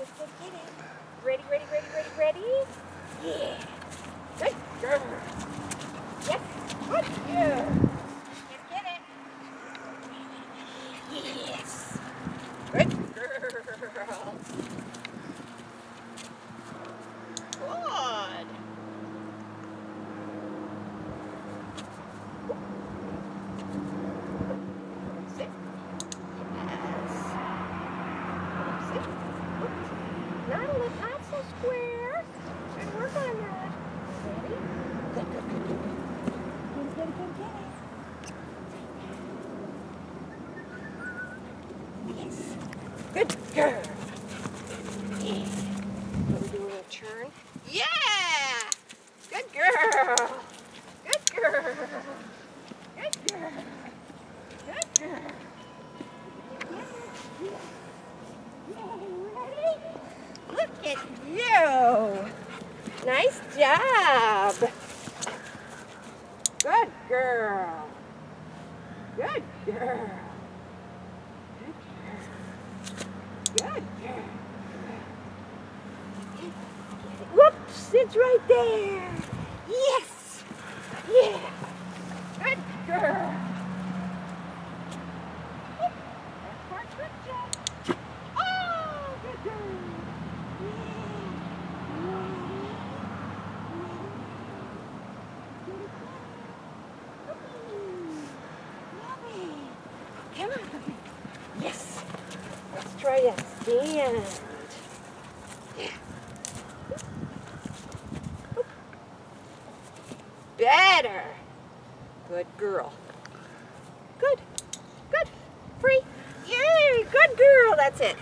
Good, good, get it. Ready, ready, ready, ready, ready? Yeah. Good girl. Yes. Good girl. Yes. Good girl. Good. Sit. Yes. Sit. Not a square. Good work on that. Ready? Get it, get it, get it. Yes. Good girl. Yeah! Good girl. Good girl. Good girl. Good girl. Ready? Look at you. Nice job. Good girl. Good girl. Good girl. Good girl. Whoops, it's right there. Yes. Yeah. Good girl. Good job. Oh, good girl. Come on. Yes. Let's try a stand. Better. Good girl. Good. Good. Free. Yay. Good girl. That's it.